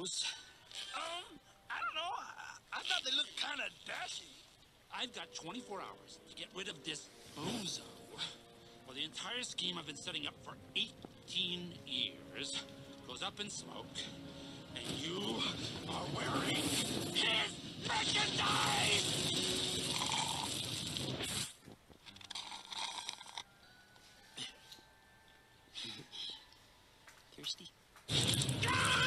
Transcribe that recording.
those? Um, I don't know. I, I thought they looked kind of dashing. I've got 24 hours to get rid of this bozo. Well, the entire scheme I've been setting up for 18 years goes up in smoke, and you are wearing his merchandise! Thirsty? Ah!